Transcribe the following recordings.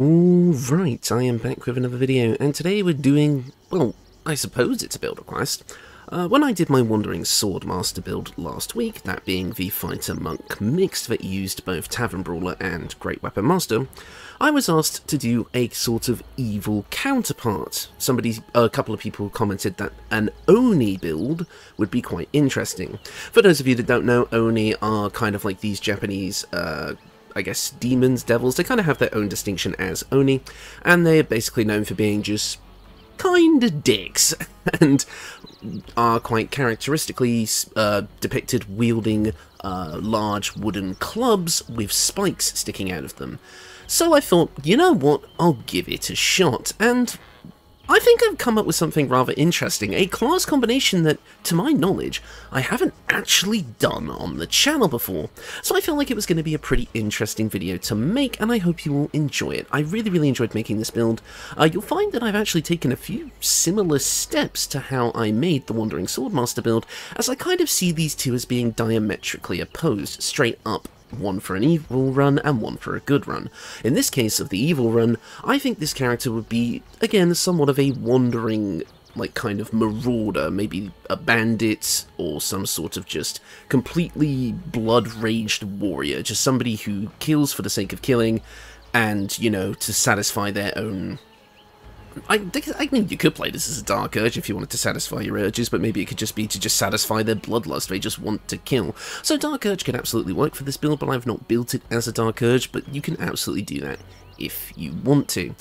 Alright, I am back with another video, and today we're doing, well, I suppose it's a build request. Uh, when I did my Wandering Swordmaster build last week, that being the Fighter Monk mixed that used both Tavern Brawler and Great Weapon Master, I was asked to do a sort of evil counterpart. Somebody, a couple of people commented that an Oni build would be quite interesting. For those of you that don't know, Oni are kind of like these Japanese uh, I guess, demons, devils. They kind of have their own distinction as Oni, and they're basically known for being just kind of dicks, and are quite characteristically uh, depicted wielding uh, large wooden clubs with spikes sticking out of them. So I thought, you know what, I'll give it a shot, and I think I've come up with something rather interesting, a class combination that, to my knowledge, I haven't actually done on the channel before, so I felt like it was going to be a pretty interesting video to make, and I hope you will enjoy it. I really, really enjoyed making this build. Uh, you'll find that I've actually taken a few similar steps to how I made the Wandering Swordmaster build, as I kind of see these two as being diametrically opposed, straight up one for an evil run and one for a good run. In this case of the evil run, I think this character would be, again, somewhat of a wandering, like, kind of marauder, maybe a bandit, or some sort of just completely blood-raged warrior, just somebody who kills for the sake of killing, and, you know, to satisfy their own I, I mean, you could play this as a Dark Urge if you wanted to satisfy your urges, but maybe it could just be to just satisfy their bloodlust, they just want to kill. So Dark Urge could absolutely work for this build, but I've not built it as a Dark Urge, but you can absolutely do that if you want to.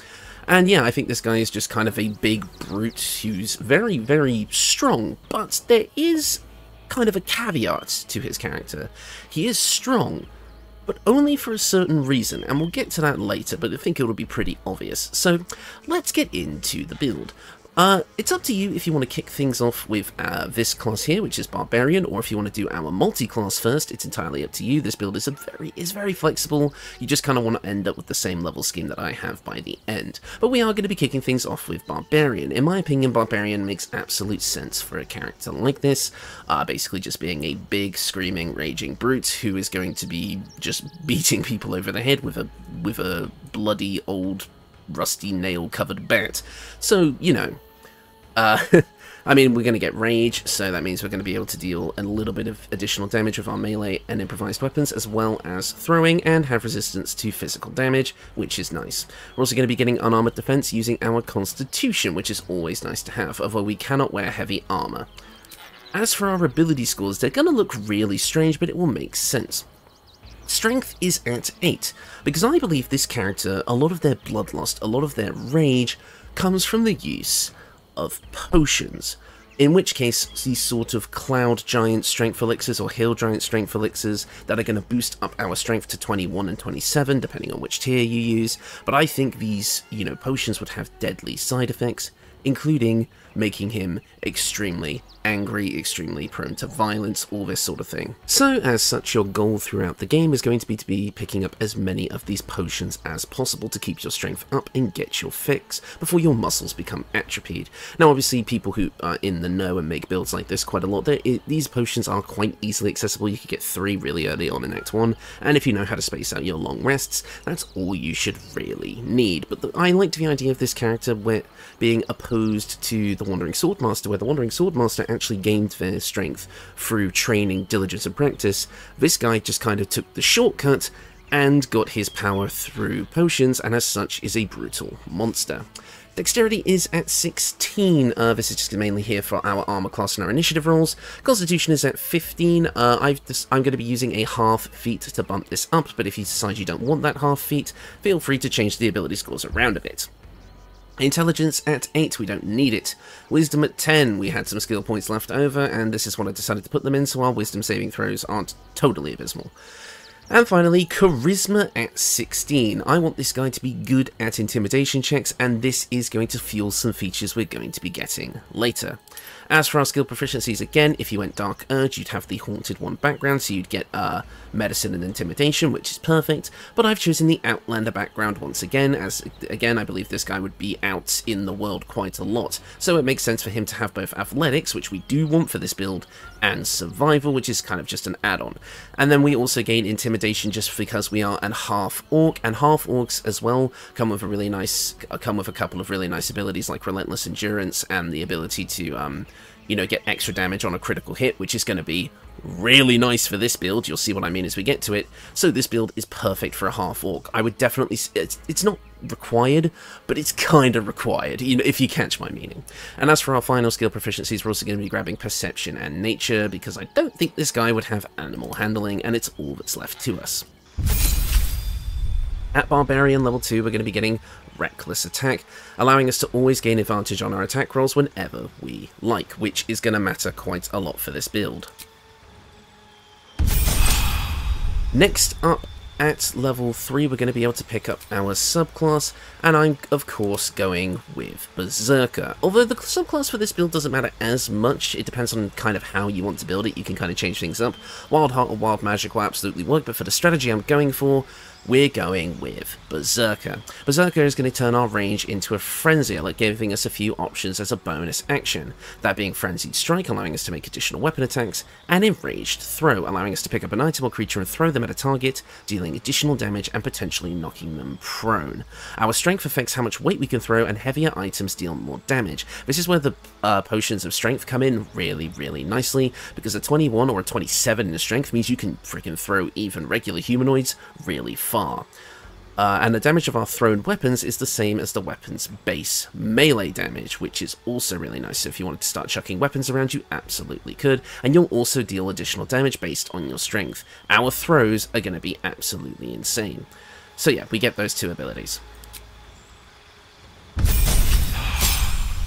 And yeah, I think this guy is just kind of a big brute who's very, very strong, but there is kind of a caveat to his character. He is strong, but only for a certain reason, and we'll get to that later, but I think it'll be pretty obvious. So let's get into the build. Uh, it's up to you if you want to kick things off with uh, this class here, which is Barbarian, or if you want to do our multi-class first, it's entirely up to you. This build is a very is very flexible. You just kind of want to end up with the same level scheme that I have by the end. But we are going to be kicking things off with Barbarian. In my opinion, Barbarian makes absolute sense for a character like this, uh, basically just being a big, screaming, raging brute who is going to be just beating people over the head with a with a bloody old rusty nail covered bat. So, you know, uh, I mean, we're going to get rage, so that means we're going to be able to deal a little bit of additional damage with our melee and improvised weapons, as well as throwing, and have resistance to physical damage, which is nice. We're also going to be getting unarmored defense using our constitution, which is always nice to have, although we cannot wear heavy armor. As for our ability scores, they're going to look really strange, but it will make sense. Strength is at 8, because I believe this character, a lot of their bloodlust, a lot of their rage, comes from the use of potions. In which case, these sort of cloud giant strength elixirs or hill giant strength elixirs that are going to boost up our strength to 21 and 27, depending on which tier you use. But I think these, you know, potions would have deadly side effects, including making him extremely angry, extremely prone to violence, all this sort of thing. So as such, your goal throughout the game is going to be to be picking up as many of these potions as possible to keep your strength up and get your fix before your muscles become atrophied. Now obviously people who are in the know and make builds like this quite a lot, these potions are quite easily accessible, you could get three really early on in Act 1, and if you know how to space out your long rests, that's all you should really need. But the, I liked the idea of this character where being opposed to the Wandering Swordmaster, where the Wandering Swordmaster actually gained their strength through training, diligence, and practice. This guy just kind of took the shortcut and got his power through potions, and as such is a brutal monster. Dexterity is at 16. Uh, this is just mainly here for our armor class and our initiative rolls. Constitution is at 15. Uh, i am going to be using a half feat to bump this up, but if you decide you don't want that half feat, feel free to change the ability scores around a bit. Intelligence at 8, we don't need it. Wisdom at 10, we had some skill points left over, and this is what I decided to put them in, so our wisdom saving throws aren't totally abysmal. And finally, Charisma at 16. I want this guy to be good at intimidation checks, and this is going to fuel some features we're going to be getting later. As for our skill proficiencies, again, if you went Dark Urge, you'd have the Haunted One background, so you'd get uh, Medicine and Intimidation, which is perfect, but I've chosen the Outlander background once again, as, again, I believe this guy would be out in the world quite a lot, so it makes sense for him to have both Athletics, which we do want for this build, and Survival, which is kind of just an add-on. And then we also gain Intimidation just because we are an half Orc, and half Orcs as well come with a really nice, come with a couple of really nice abilities like Relentless Endurance and the ability to, um, you know, get extra damage on a critical hit, which is going to be really nice for this build. You'll see what I mean as we get to it. So this build is perfect for a half orc. I would definitely, it's, it's not required, but it's kind of required, you know, if you catch my meaning. And as for our final skill proficiencies, we're also going to be grabbing perception and nature, because I don't think this guy would have animal handling, and it's all that's left to us. At Barbarian level 2, we're going to be getting Reckless Attack, allowing us to always gain advantage on our attack rolls whenever we like, which is going to matter quite a lot for this build. Next up at level 3 we're going to be able to pick up our subclass, and I'm of course going with Berserker. Although the subclass for this build doesn't matter as much, it depends on kind of how you want to build it, you can kind of change things up. Wild Heart or Wild Magic will absolutely work, but for the strategy I'm going for, we're going with Berserker. Berserker is going to turn our range into a Frenzy, like giving us a few options as a bonus action, that being Frenzied Strike, allowing us to make additional weapon attacks, and Enraged Throw, allowing us to pick up an item or creature and throw them at a target, dealing additional damage and potentially knocking them prone. Our strength affects how much weight we can throw, and heavier items deal more damage. This is where the uh, potions of strength come in really, really nicely, because a 21 or a 27 in strength means you can freaking throw even regular humanoids really fast far. Uh, and the damage of our thrown weapons is the same as the weapon's base melee damage, which is also really nice. So if you wanted to start chucking weapons around, you absolutely could, and you'll also deal additional damage based on your strength. Our throws are going to be absolutely insane. So yeah, we get those two abilities.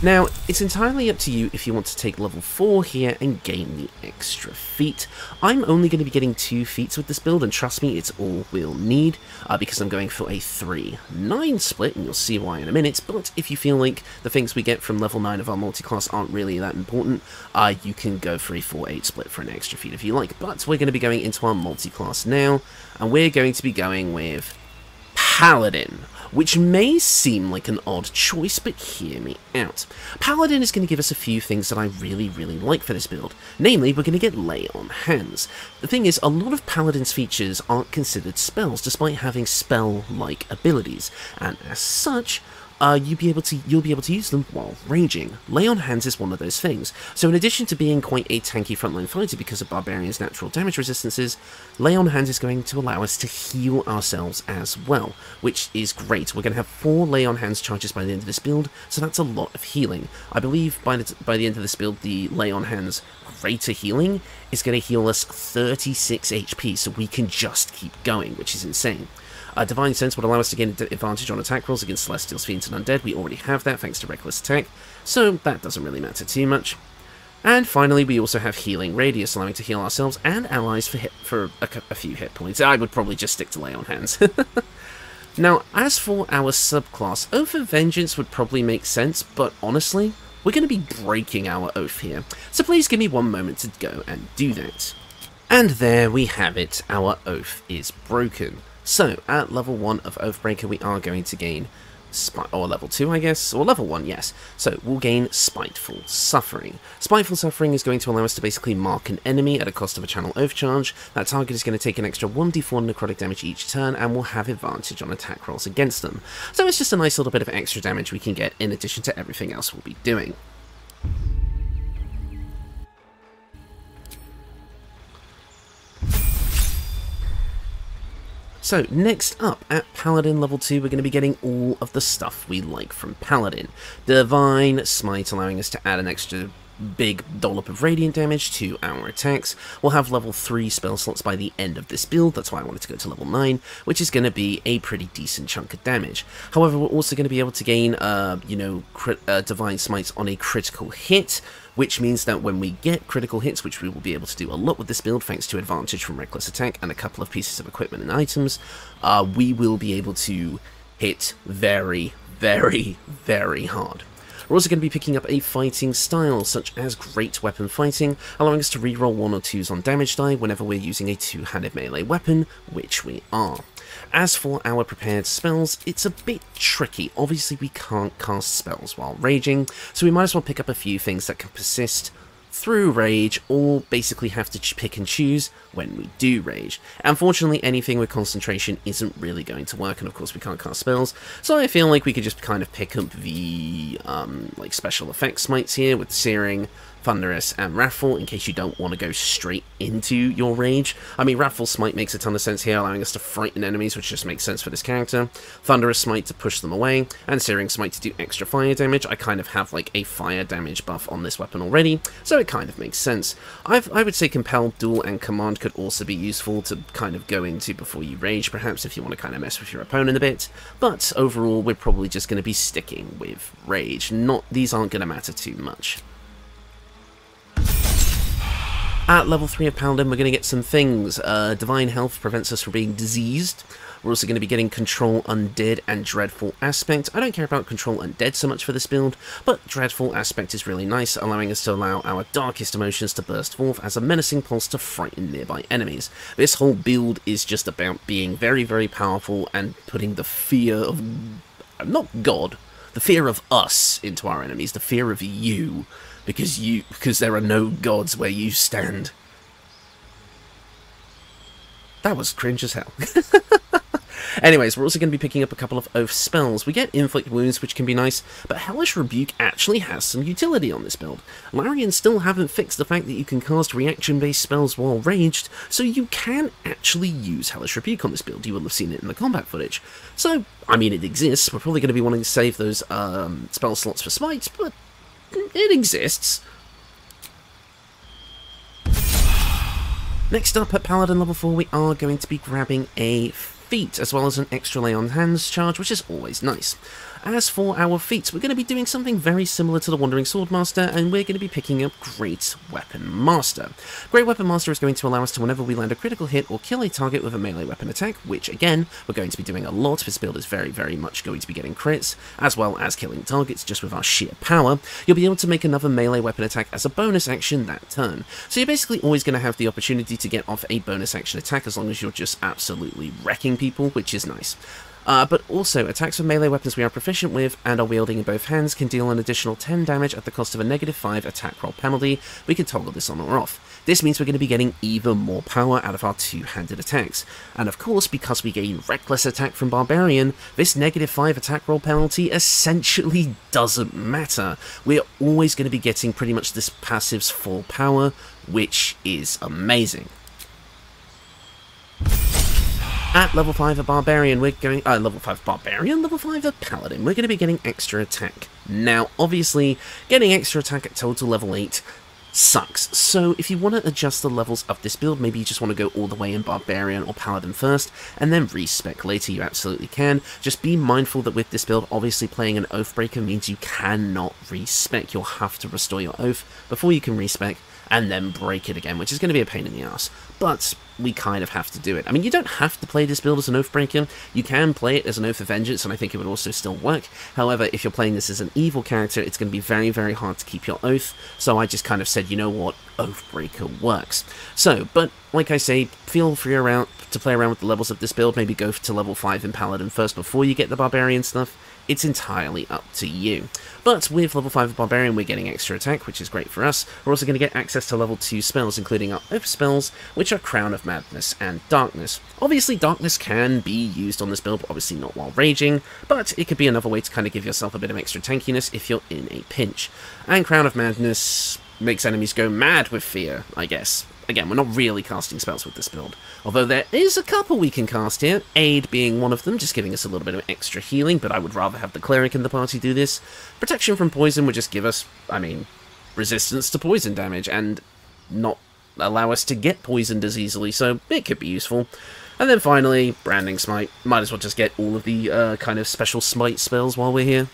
Now, it's entirely up to you if you want to take level 4 here and gain the extra feat. I'm only going to be getting 2 feats with this build, and trust me, it's all we'll need, uh, because I'm going for a 3-9 split, and you'll see why in a minute, but if you feel like the things we get from level 9 of our multi-class aren't really that important, uh, you can go for a 4-8 split for an extra feat if you like, but we're going to be going into our multi-class now, and we're going to be going with Paladin which may seem like an odd choice, but hear me out. Paladin is going to give us a few things that I really, really like for this build. Namely, we're going to get Lay on Hands. The thing is, a lot of Paladin's features aren't considered spells, despite having spell-like abilities, and as such, uh, you'll be able to you'll be able to use them while raging. Lay on hands is one of those things. So in addition to being quite a tanky frontline fighter because of Barbarian's natural damage resistances, Lay on hands is going to allow us to heal ourselves as well, which is great. We're going to have four Lay on hands charges by the end of this build, so that's a lot of healing. I believe by the by the end of this build, the Lay on hands greater healing is going to heal us 36 HP, so we can just keep going, which is insane. Uh, Divine Sense would allow us to gain advantage on attack rolls against Celestials, Fiends, and Undead. We already have that thanks to Reckless Attack, so that doesn't really matter too much. And finally, we also have Healing Radiance, allowing to heal ourselves and allies for hit, for a, a few hit points. I would probably just stick to Lay on Hands. now, as for our subclass, Oath of Vengeance would probably make sense, but honestly, we're going to be breaking our oath here. So please give me one moment to go and do that. And there we have it, our oath is broken. So, at level 1 of Oathbreaker, we are going to gain, or level 2, I guess, or level 1, yes. So, we'll gain Spiteful Suffering. Spiteful Suffering is going to allow us to basically mark an enemy at a cost of a channel Oath charge. That target is going to take an extra 1d4 necrotic damage each turn, and will have advantage on attack rolls against them. So it's just a nice little bit of extra damage we can get in addition to everything else we'll be doing. So, next up, at Paladin level 2, we're going to be getting all of the stuff we like from Paladin. Divine Smite, allowing us to add an extra big dollop of radiant damage to our attacks. We'll have level 3 spell slots by the end of this build, that's why I wanted to go to level 9, which is going to be a pretty decent chunk of damage. However, we're also going to be able to gain, uh, you know, uh, Divine Smites on a critical hit, which means that when we get critical hits, which we will be able to do a lot with this build thanks to advantage from Reckless Attack and a couple of pieces of equipment and items, uh, we will be able to hit very, very, very hard. We're also going to be picking up a fighting style, such as Great Weapon Fighting, allowing us to reroll 1 or 2s on damage die whenever we're using a two-handed melee weapon, which we are. As for our prepared spells, it's a bit tricky. Obviously, we can't cast spells while raging, so we might as well pick up a few things that can persist through rage or basically have to pick and choose when we do rage. Unfortunately, anything with concentration isn't really going to work, and of course we can't cast spells, so I feel like we could just kind of pick up the um, like special effects smites here with Searing, Thunderous, and Wrathful in case you don't want to go straight into your rage. I mean, Wrathful Smite makes a ton of sense here, allowing us to frighten enemies, which just makes sense for this character. Thunderous Smite to push them away, and Searing Smite to do extra fire damage. I kind of have like a fire damage buff on this weapon already, so it kind of makes sense. I've, I would say Compelled Duel, and Command could also be useful to kind of go into before you rage, perhaps if you want to kind of mess with your opponent a bit, but overall we're probably just going to be sticking with rage. Not These aren't going to matter too much. At level 3 of Paladin, we're going to get some things. Uh, Divine Health prevents us from being diseased. We're also going to be getting Control Undead and Dreadful Aspect. I don't care about Control Undead so much for this build, but Dreadful Aspect is really nice, allowing us to allow our darkest emotions to burst forth as a menacing pulse to frighten nearby enemies. This whole build is just about being very, very powerful and putting the fear of... not God, the fear of us into our enemies, the fear of you because you because there are no gods where you stand. That was cringe as hell. Anyways, we're also going to be picking up a couple of Oath spells. We get Inflict Wounds, which can be nice, but Hellish Rebuke actually has some utility on this build. Larian still haven't fixed the fact that you can cast reaction-based spells while raged, so you can actually use Hellish Rebuke on this build. You will have seen it in the combat footage. So, I mean, it exists. We're probably going to be wanting to save those um, spell slots for smites, but it exists. Next up at Paladin level 4 we are going to be grabbing a feat, as well as an extra lay on hands charge, which is always nice. As for our feats, we're going to be doing something very similar to the Wandering Swordmaster, and we're going to be picking up Great Weapon Master. Great Weapon Master is going to allow us to, whenever we land a critical hit or kill a target with a melee weapon attack, which again, we're going to be doing a lot, this build is very, very much going to be getting crits, as well as killing targets just with our sheer power, you'll be able to make another melee weapon attack as a bonus action that turn. So you're basically always going to have the opportunity to get off a bonus action attack as long as you're just absolutely wrecking people, which is nice. Uh, but also, attacks with melee weapons we are proficient with and are wielding in both hands can deal an additional 10 damage at the cost of a negative 5 attack roll penalty. We can toggle this on or off. This means we're going to be getting even more power out of our two-handed attacks. And of course, because we gain Reckless Attack from Barbarian, this negative 5 attack roll penalty essentially doesn't matter. We're always going to be getting pretty much this passive's full power, which is amazing. At level 5 of Barbarian, we're going... Uh, level 5 Barbarian? Level 5 of Paladin. We're going to be getting extra attack. Now, obviously, getting extra attack at total level 8 sucks. So if you want to adjust the levels of this build, maybe you just want to go all the way in Barbarian or Paladin first, and then respec later, you absolutely can. Just be mindful that with this build, obviously playing an Oathbreaker means you cannot respec. You'll have to restore your Oath before you can respec, and then break it again, which is going to be a pain in the ass. But we kind of have to do it. I mean, you don't have to play this build as an Oathbreaker. You can play it as an Oath of Vengeance, and I think it would also still work. However, if you're playing this as an evil character, it's going to be very, very hard to keep your Oath. So I just kind of said, you know what, Oathbreaker works. So, but like I say, feel free around to play around with the levels of this build. Maybe go to level 5 in Paladin first before you get the Barbarian stuff it's entirely up to you. But with level 5 of Barbarian, we're getting extra attack, which is great for us. We're also going to get access to level 2 spells, including our Oath spells, which are Crown of Madness and Darkness. Obviously, Darkness can be used on this build, but obviously not while raging, but it could be another way to kind of give yourself a bit of extra tankiness if you're in a pinch. And Crown of Madness makes enemies go mad with fear, I guess. Again, we're not really casting spells with this build. Although there is a couple we can cast here, Aid being one of them, just giving us a little bit of extra healing, but I would rather have the Cleric in the party do this. Protection from poison would just give us, I mean, resistance to poison damage, and not allow us to get poisoned as easily, so it could be useful. And then finally, Branding Smite. Might as well just get all of the uh, kind of special smite spells while we're here.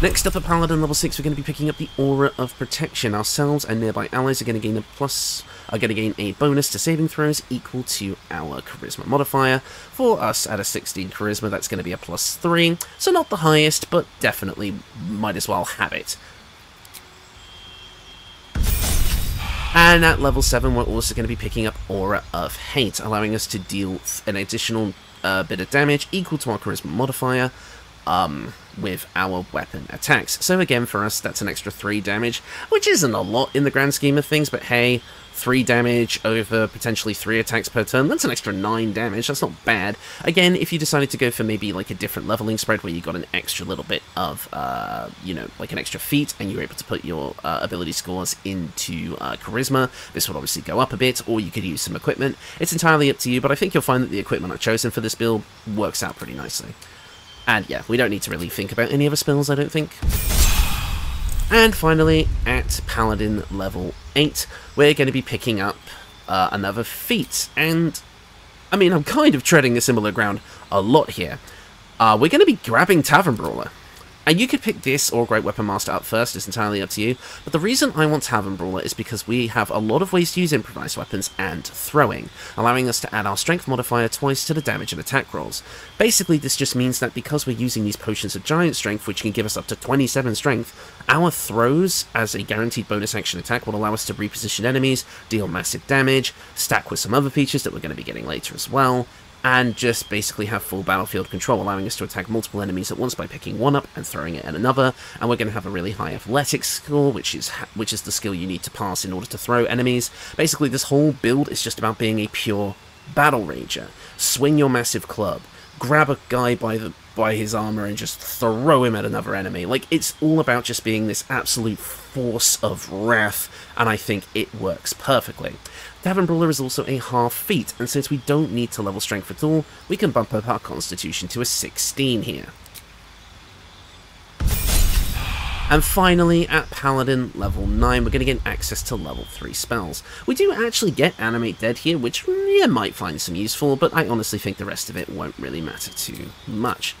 Next up at Paladin level 6, we're going to be picking up the Aura of Protection. Ourselves and nearby allies are going to gain a plus, are going to gain a bonus to saving throws equal to our Charisma modifier. For us, at a 16 Charisma, that's going to be a plus 3, so not the highest, but definitely might as well have it. And at level 7, we're also going to be picking up Aura of Hate, allowing us to deal an additional uh, bit of damage equal to our Charisma modifier, um, with our weapon attacks. So again, for us, that's an extra 3 damage, which isn't a lot in the grand scheme of things, but hey, 3 damage over potentially 3 attacks per turn, that's an extra 9 damage, that's not bad. Again, if you decided to go for maybe like a different leveling spread where you got an extra little bit of, uh, you know, like an extra feat, and you're able to put your uh, ability scores into uh, Charisma, this would obviously go up a bit, or you could use some equipment. It's entirely up to you, but I think you'll find that the equipment I've chosen for this build works out pretty nicely. And yeah, we don't need to really think about any other spells, I don't think. And finally, at Paladin level 8, we're going to be picking up uh, another feat. And, I mean, I'm kind of treading a similar ground a lot here. Uh, we're going to be grabbing Tavern Brawler. And you could pick this or Great Weapon Master up first, it's entirely up to you. But the reason I want Tavern Brawler is because we have a lot of ways to use improvised weapons and throwing, allowing us to add our strength modifier twice to the damage and attack rolls. Basically, this just means that because we're using these potions of giant strength, which can give us up to 27 strength, our throws as a guaranteed bonus action attack will allow us to reposition enemies, deal massive damage, stack with some other features that we're going to be getting later as well, and just basically have full battlefield control, allowing us to attack multiple enemies at once by picking one up and throwing it at another. And we're going to have a really high athletics score, which is which is the skill you need to pass in order to throw enemies. Basically, this whole build is just about being a pure battle rager. Swing your massive club, grab a guy by the by his armor and just throw him at another enemy. Like it's all about just being this absolute force of wrath, and I think it works perfectly. Tavern Brawler is also a half feat, and since we don't need to level strength at all, we can bump up our constitution to a 16 here. And finally, at Paladin level 9, we're going to get access to level 3 spells. We do actually get Animate Dead here, which you might find some useful, but I honestly think the rest of it won't really matter too much.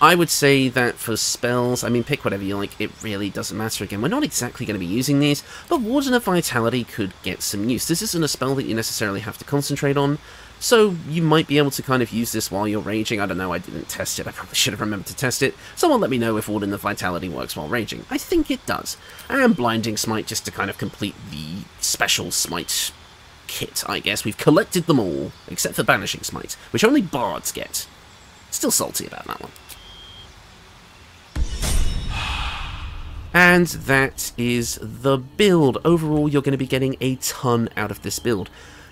I would say that for spells, I mean, pick whatever you like, it really doesn't matter. Again, we're not exactly going to be using these, but Warden of Vitality could get some use. This isn't a spell that you necessarily have to concentrate on, so you might be able to kind of use this while you're raging. I don't know, I didn't test it. I probably should have remembered to test it. Someone let me know if Warden of Vitality works while raging. I think it does. And Blinding Smite just to kind of complete the special Smite kit, I guess. We've collected them all, except for Banishing Smite, which only bards get. Still salty about that one. And that is the build. Overall, you're going to be getting a ton out of this build.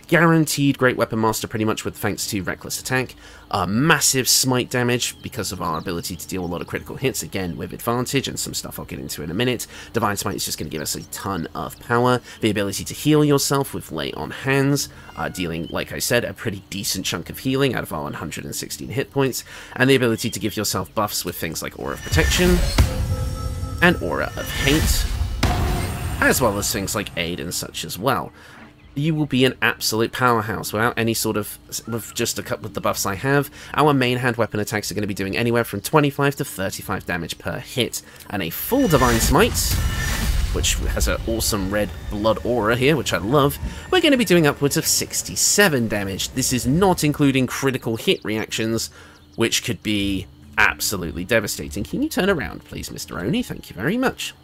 Guaranteed Great Weapon Master pretty much with thanks to Reckless Attack. Uh, massive smite damage because of our ability to deal a lot of critical hits, again with advantage, and some stuff I'll get into in a minute. Divine Smite is just going to give us a ton of power. The ability to heal yourself with Lay on Hands, uh, dealing, like I said, a pretty decent chunk of healing out of our 116 hit points. And the ability to give yourself buffs with things like Aura of Protection and Aura of Hate, as well as things like Aid and such as well. You will be an absolute powerhouse without any sort of, with just a couple of the buffs I have. Our main hand weapon attacks are going to be doing anywhere from 25 to 35 damage per hit, and a full Divine Smite, which has an awesome red blood aura here, which I love, we're going to be doing upwards of 67 damage. This is not including critical hit reactions, which could be absolutely devastating. Can you turn around, please, Mr. Oni? Thank you very much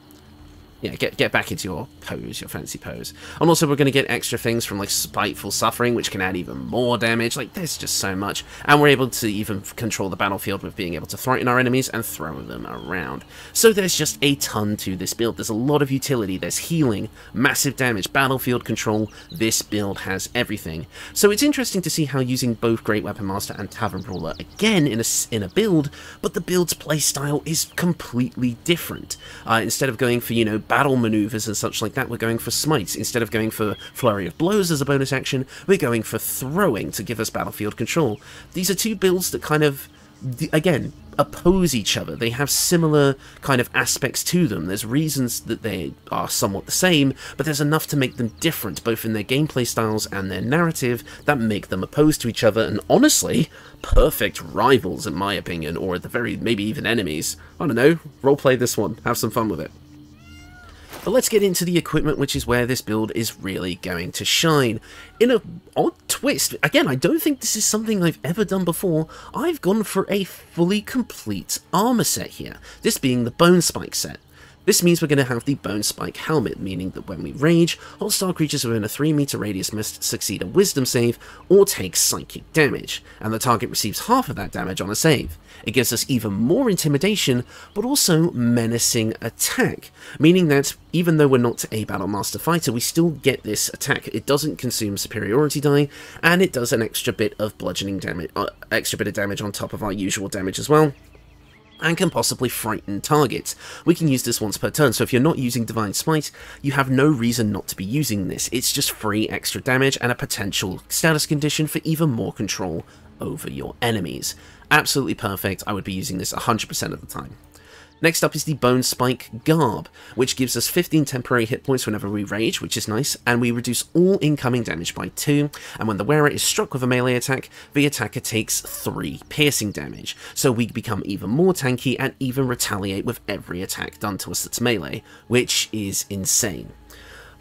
yeah, get get back into your pose, your fancy pose. And also we're going to get extra things from like Spiteful Suffering, which can add even more damage. Like, there's just so much. And we're able to even control the battlefield with being able to threaten our enemies and throw them around. So there's just a ton to this build. There's a lot of utility. There's healing, massive damage, battlefield control. This build has everything. So it's interesting to see how using both Great Weapon Master and Tavern Brawler again in a, in a build, but the build's playstyle is completely different. Uh, instead of going for, you know, battle maneuvers and such like that, we're going for smites. Instead of going for flurry of blows as a bonus action, we're going for throwing to give us battlefield control. These are two builds that kind of again, oppose each other. They have similar kind of aspects to them. There's reasons that they are somewhat the same, but there's enough to make them different, both in their gameplay styles and their narrative, that make them opposed to each other, and honestly, perfect rivals in my opinion, or at the very, maybe even enemies. I don't know, roleplay this one, have some fun with it. But let's get into the equipment, which is where this build is really going to shine. In a odd twist, again, I don't think this is something I've ever done before, I've gone for a fully complete armor set here, this being the Bonespike set. This means we're going to have the Bonespike Helmet, meaning that when we rage, hostile creatures within a 3 meter radius must succeed a Wisdom save or take psychic damage, and the target receives half of that damage on a save. It gives us even more intimidation, but also menacing attack, meaning that even though we're not a Battle Master fighter, we still get this attack. It doesn't consume superiority die, and it does an extra bit of bludgeoning damage, uh, extra bit of damage on top of our usual damage as well and can possibly frighten targets. We can use this once per turn, so if you're not using Divine Smite, you have no reason not to be using this. It's just free extra damage and a potential status condition for even more control over your enemies. Absolutely perfect, I would be using this 100% of the time. Next up is the Bonespike Garb, which gives us 15 temporary hit points whenever we rage, which is nice, and we reduce all incoming damage by 2, and when the wearer is struck with a melee attack, the attacker takes 3 piercing damage, so we become even more tanky and even retaliate with every attack done to us that's melee, which is insane.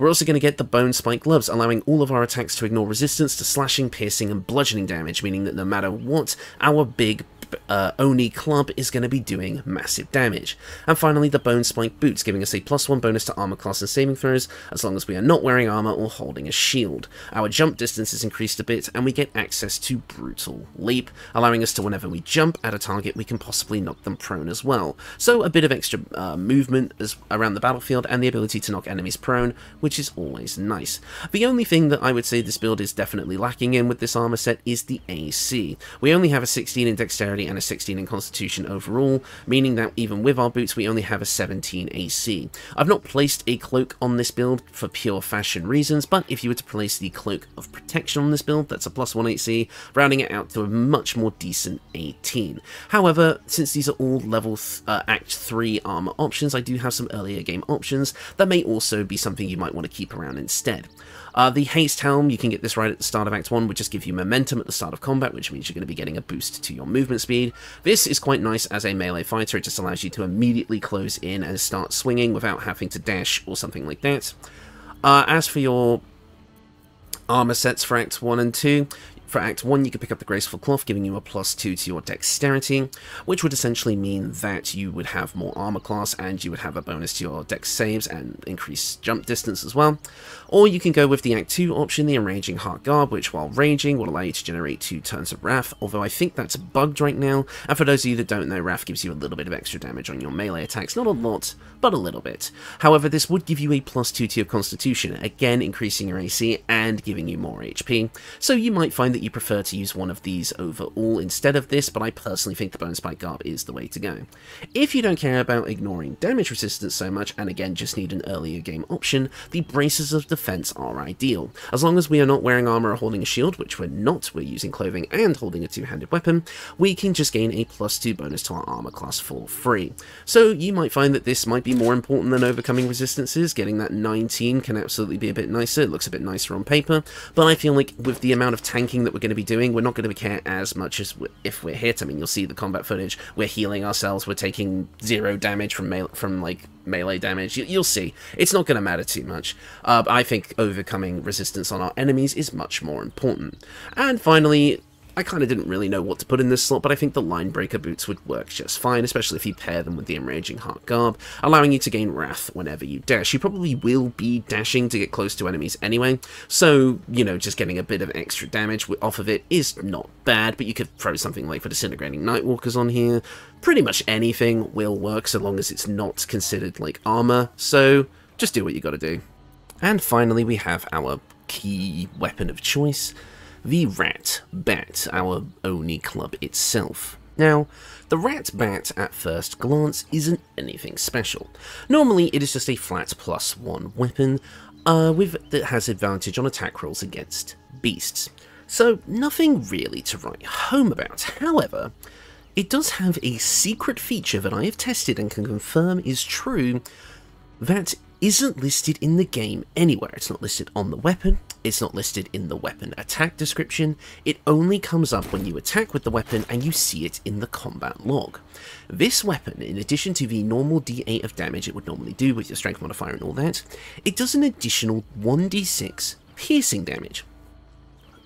We're also going to get the Bonespike Gloves, allowing all of our attacks to ignore resistance to slashing, piercing, and bludgeoning damage, meaning that no matter what, our big uh, Oni club is going to be doing massive damage. And finally, the Bonespike Boots, giving us a plus one bonus to armor class and saving throws, as long as we are not wearing armor or holding a shield. Our jump distance is increased a bit, and we get access to Brutal Leap, allowing us to, whenever we jump at a target, we can possibly knock them prone as well. So a bit of extra uh, movement around the battlefield, and the ability to knock enemies prone, which is always nice. The only thing that I would say this build is definitely lacking in with this armor set is the AC. We only have a 16 in dexterity and a 16 in Constitution overall, meaning that even with our boots we only have a 17 AC. I've not placed a cloak on this build for pure fashion reasons, but if you were to place the cloak of protection on this build, that's a plus 1 AC, rounding it out to a much more decent 18. However, since these are all level uh, Act 3 armor options, I do have some earlier game options that may also be something you might want to keep around instead. Uh, the Haste Helm, you can get this right at the start of Act 1, which just give you momentum at the start of combat, which means you're going to be getting a boost to your movement speed. This is quite nice as a melee fighter, it just allows you to immediately close in and start swinging without having to dash or something like that. Uh, as for your armor sets for Act 1 and 2, for Act 1, you could pick up the Graceful Cloth, giving you a plus 2 to your Dexterity, which would essentially mean that you would have more armor class and you would have a bonus to your Dex saves and increased jump distance as well. Or you can go with the Act 2 option, the Enraging Heart Garb, which while raging will allow you to generate 2 turns of Wrath, although I think that's bugged right now, and for those of you that don't know, Wrath gives you a little bit of extra damage on your melee attacks, not a lot, but a little bit. However, this would give you a plus 2 to your Constitution, again increasing your AC and giving you more HP, so you might find that you prefer to use one of these overall instead of this, but I personally think the Bonespike Garb is the way to go. If you don't care about ignoring damage resistance so much, and again just need an earlier game option, the Braces of Defense are ideal. As long as we are not wearing armor or holding a shield, which we're not, we're using clothing and holding a two-handed weapon, we can just gain a plus 2 bonus to our armor class for free. So you might find that this might be more important than overcoming resistances, getting that 19 can absolutely be a bit nicer, it looks a bit nicer on paper, but I feel like with the amount of tanking that we're going to be doing, we're not going to be care as much as if we're hit. I mean, you'll see the combat footage. We're healing ourselves. We're taking zero damage from me from like melee damage. You, will see. It's not going to matter too much. Uh, I think overcoming resistance on our enemies is much more important. And finally, I kind of didn't really know what to put in this slot, but I think the Linebreaker boots would work just fine, especially if you pair them with the Enraging Heart Garb, allowing you to gain Wrath whenever you dash. You probably will be dashing to get close to enemies anyway, so, you know, just getting a bit of extra damage off of it is not bad, but you could throw something like the Disintegrating Nightwalkers on here. Pretty much anything will work so long as it's not considered like armor, so just do what you gotta do. And finally we have our key weapon of choice, the Rat Bat, our Oni club itself. Now, the Rat Bat at first glance isn't anything special. Normally it is just a flat plus one weapon uh, with that has advantage on attack rolls against beasts. So nothing really to write home about. However, it does have a secret feature that I have tested and can confirm is true that isn't listed in the game anywhere. It's not listed on the weapon, it's not listed in the weapon attack description, it only comes up when you attack with the weapon and you see it in the combat log. This weapon, in addition to the normal d8 of damage it would normally do with your strength modifier and all that, it does an additional 1d6 piercing damage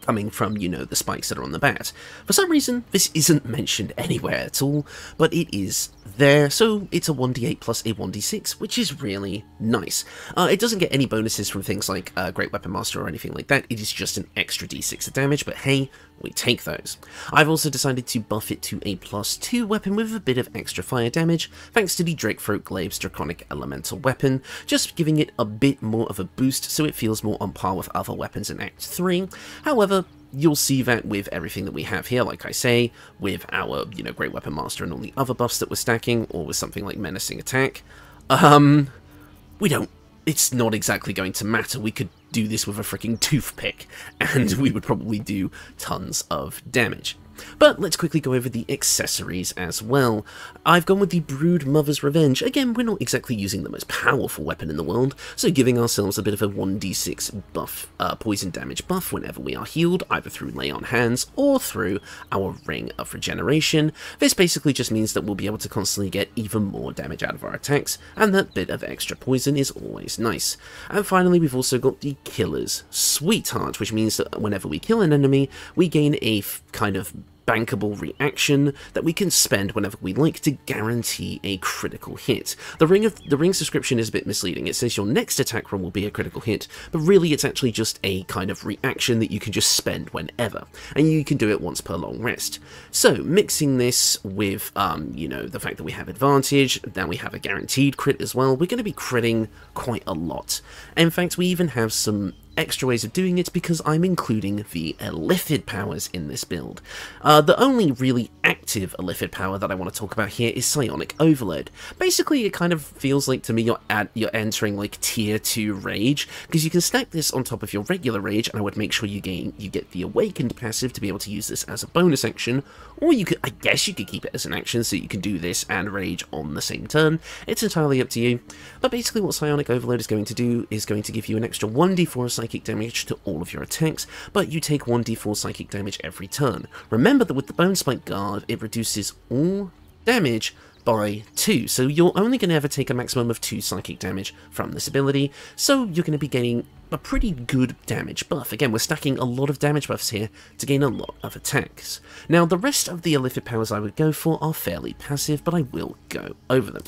coming from, you know, the spikes that are on the bat. For some reason, this isn't mentioned anywhere at all, but it is there, so it's a 1d8 plus a 1d6, which is really nice. Uh, it doesn't get any bonuses from things like uh, Great Weapon Master or anything like that, it is just an extra d6 of damage, but hey, we take those. I've also decided to buff it to a plus 2 weapon with a bit of extra fire damage, thanks to the Drakethroat Glaive's Draconic Elemental weapon, just giving it a bit more of a boost so it feels more on par with other weapons in Act 3. However, you'll see that with everything that we have here, like I say, with our, you know, Great Weapon Master and all the other buffs that we're stacking, or with something like Menacing Attack, um, we don't, it's not exactly going to matter. We could do this with a freaking toothpick, and we would probably do tons of damage. But let's quickly go over the accessories as well. I've gone with the Broodmother's Revenge. Again, we're not exactly using the most powerful weapon in the world, so giving ourselves a bit of a 1d6 buff, uh, poison damage buff whenever we are healed, either through Lay on Hands or through our Ring of Regeneration. This basically just means that we'll be able to constantly get even more damage out of our attacks, and that bit of extra poison is always nice. And finally, we've also got the Killer's Sweetheart, which means that whenever we kill an enemy, we gain a kind of bankable reaction that we can spend whenever we like to guarantee a critical hit. The ring of the ring's description is a bit misleading. It says your next attack roll will be a critical hit, but really it's actually just a kind of reaction that you can just spend whenever, and you can do it once per long rest. So mixing this with, um, you know, the fact that we have advantage, that we have a guaranteed crit as well, we're going to be critting quite a lot. In fact, we even have some extra ways of doing it because I'm including the Illithid powers in this build. Uh, the only really active Illithid power that I want to talk about here is Psionic Overload. Basically, it kind of feels like to me you're, at, you're entering like tier 2 Rage, because you can stack this on top of your regular Rage, and I would make sure you gain you get the Awakened passive to be able to use this as a bonus action, or you could, I guess you could keep it as an action so you can do this and Rage on the same turn. It's entirely up to you, but basically what Psionic Overload is going to do is going to give you an extra 1d4 psychic damage to all of your attacks, but you take 1d4 psychic damage every turn. Remember that with the Bonespike Guard, it reduces all damage by 2, so you're only going to ever take a maximum of 2 psychic damage from this ability, so you're going to be getting a pretty good damage buff. Again, we're stacking a lot of damage buffs here to gain a lot of attacks. Now, the rest of the Illithid powers I would go for are fairly passive, but I will go over them.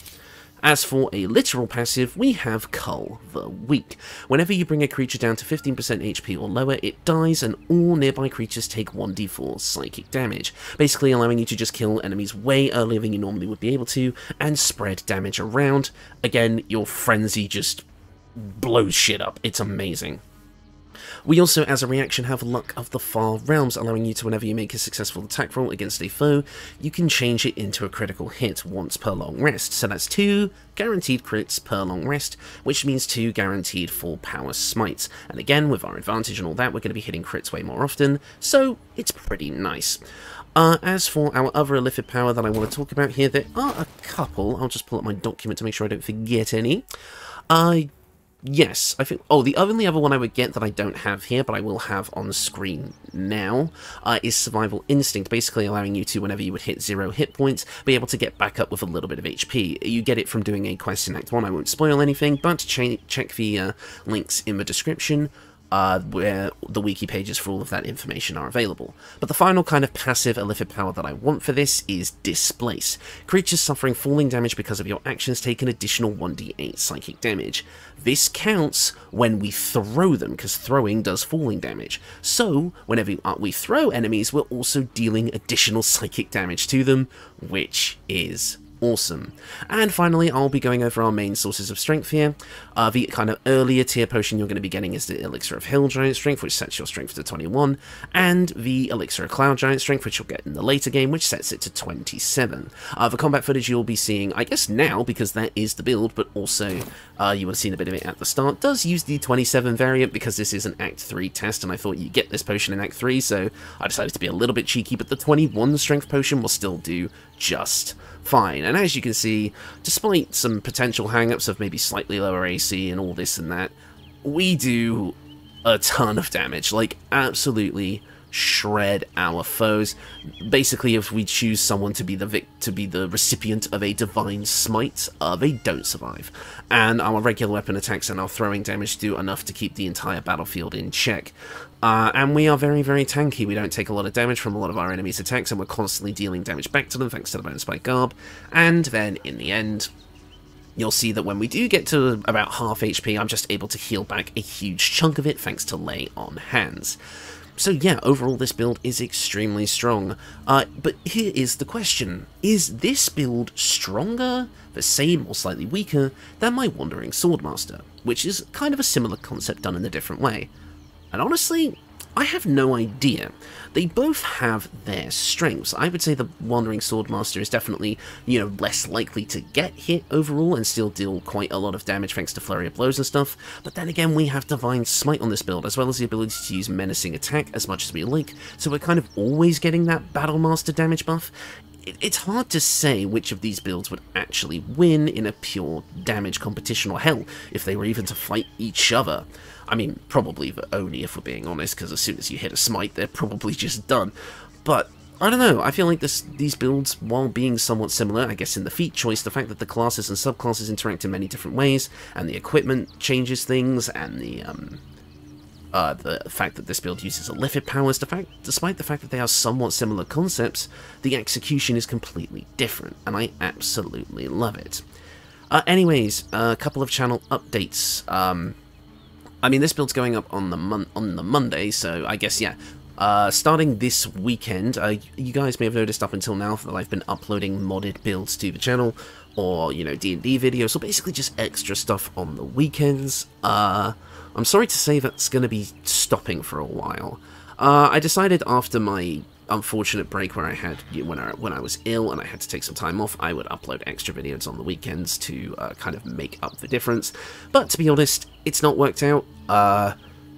As for a literal passive, we have Cull the Weak. Whenever you bring a creature down to 15% HP or lower, it dies and all nearby creatures take 1d4 psychic damage, basically allowing you to just kill enemies way earlier than you normally would be able to, and spread damage around. Again, your frenzy just blows shit up. It's amazing. We also, as a reaction, have Luck of the Far Realms, allowing you to, whenever you make a successful attack roll against a foe, you can change it into a critical hit once per long rest. So that's two guaranteed crits per long rest, which means two guaranteed full power smites. And again, with our advantage and all that, we're going to be hitting crits way more often, so it's pretty nice. Uh, as for our other Illithid power that I want to talk about here, there are a couple. I'll just pull up my document to make sure I don't forget any. I Yes, I think... Oh, the only other one I would get that I don't have here, but I will have on screen now, uh, is Survival Instinct, basically allowing you to, whenever you would hit zero hit points, be able to get back up with a little bit of HP. You get it from doing a quest in Act 1, I won't spoil anything, but ch check the uh, links in the description uh, where the wiki pages for all of that information are available. But the final kind of passive Illithid power that I want for this is Displace. Creatures suffering falling damage because of your actions take an additional 1d8 psychic damage. This counts when we throw them, because throwing does falling damage. So, whenever we throw enemies, we're also dealing additional psychic damage to them, which is awesome. And finally, I'll be going over our main sources of strength here. Uh, the kind of earlier tier potion you're going to be getting is the Elixir of Hill Giant Strength, which sets your strength to 21, and the Elixir of Cloud Giant Strength, which you'll get in the later game, which sets it to 27. Uh, the combat footage you'll be seeing, I guess now, because that is the build, but also uh, you would have seen a bit of it at the start, does use the 27 variant, because this is an Act 3 test, and I thought you get this potion in Act 3, so I decided to be a little bit cheeky, but the 21 strength potion will still do just fine. And as you can see, despite some potential hangups of maybe slightly lower AC and all this and that, we do a ton of damage. Like, absolutely shred our foes. Basically, if we choose someone to be the to be the recipient of a divine smite, uh, they don't survive. And our regular weapon attacks and our throwing damage do enough to keep the entire battlefield in check. Uh, and we are very, very tanky. We don't take a lot of damage from a lot of our enemies' attacks, and we're constantly dealing damage back to them thanks to the Bonespike Garb. And then, in the end, you'll see that when we do get to about half HP, I'm just able to heal back a huge chunk of it thanks to Lay on Hands. So yeah, overall this build is extremely strong. Uh, but here is the question. Is this build stronger, the same or slightly weaker than my Wandering Swordmaster? Which is kind of a similar concept done in a different way. And honestly, I have no idea. They both have their strengths. I would say the Wandering Swordmaster is definitely, you know, less likely to get hit overall and still deal quite a lot of damage thanks to Flurry of Blows and stuff, but then again we have Divine Smite on this build, as well as the ability to use Menacing Attack as much as we like, so we're kind of always getting that Battle Master damage buff it's hard to say which of these builds would actually win in a pure damage competition, or hell, if they were even to fight each other. I mean, probably the Oni if we're being honest, because as soon as you hit a smite, they're probably just done. But I don't know, I feel like this, these builds, while being somewhat similar, I guess in the feat choice, the fact that the classes and subclasses interact in many different ways, and the equipment changes things, and the, um, uh, the fact that this build uses Illithid powers, the fact, despite the fact that they are somewhat similar concepts, the execution is completely different, and I absolutely love it. Uh, anyways, a couple of channel updates. Um, I mean, this build's going up on the mon on the Monday, so I guess, yeah. Uh, starting this weekend, uh, you guys may have noticed up until now that I've been uploading modded builds to the channel, or, you know, D&D videos, or basically just extra stuff on the weekends. Uh, I'm sorry to say that's going to be stopping for a while. Uh, I decided after my unfortunate break where I had when I when I was ill and I had to take some time off, I would upload extra videos on the weekends to uh, kind of make up the difference. But to be honest, it's not worked out. Uh,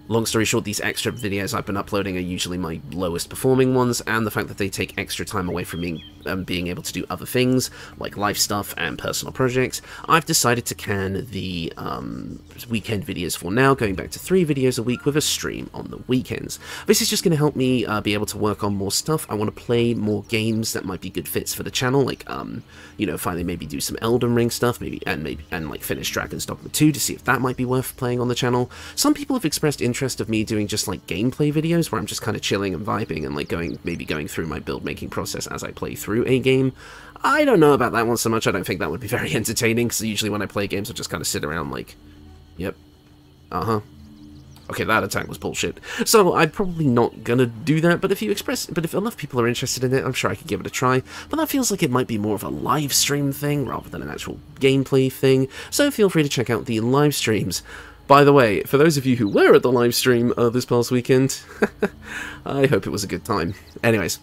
Long story short, these extra videos I've been uploading are usually my lowest performing ones, and the fact that they take extra time away from me um, being able to do other things, like life stuff and personal projects, I've decided to can the um, weekend videos for now, going back to three videos a week with a stream on the weekends. This is just going to help me uh, be able to work on more stuff. I want to play more games that might be good fits for the channel, like, um, you know, finally maybe do some Elden Ring stuff, maybe, and maybe, and like finish Dragon's Dogma 2 to see if that might be worth playing on the channel. Some people have expressed interest interest of me doing just like gameplay videos where I'm just kind of chilling and vibing and like going maybe going through my build making process as I play through a game. I don't know about that one so much. I don't think that would be very entertaining because usually when I play games I just kind of sit around like, yep, uh-huh. Okay, that attack was bullshit. So I'm probably not gonna do that, but if you express but if enough people are interested in it, I'm sure I could give it a try. But that feels like it might be more of a live stream thing rather than an actual gameplay thing. So feel free to check out the live streams. By the way, for those of you who were at the live stream uh, this past weekend, I hope it was a good time. Anyways,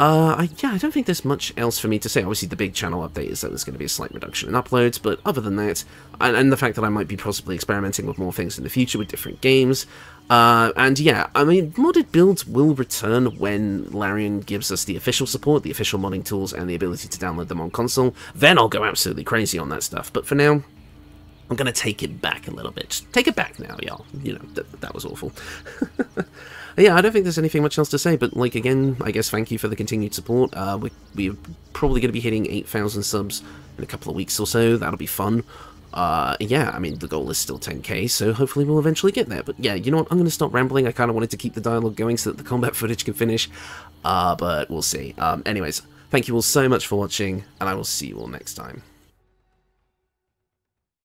uh, I, yeah, I don't think there's much else for me to say. Obviously, the big channel update is that there's going to be a slight reduction in uploads, but other than that, and, and, the fact that I might be possibly experimenting with more things in the future with different games, uh, and yeah, I mean, modded builds will return when Larian gives us the official support, the official modding tools, and the ability to download them on console. Then I'll go absolutely crazy on that stuff, but for now, I'm going to take it back a little bit. Take it back now, y'all. You know, th that was awful. yeah, I don't think there's anything much else to say, but, like, again, I guess thank you for the continued support. Uh, we, we're probably going to be hitting 8,000 subs in a couple of weeks or so. That'll be fun. Uh, yeah, I mean, the goal is still 10k, so hopefully we'll eventually get there. But yeah, you know what, I'm going to stop rambling. I kind of wanted to keep the dialogue going so that the combat footage can finish, uh, but we'll see. Um, anyways, thank you all so much for watching, and I will see you all next time.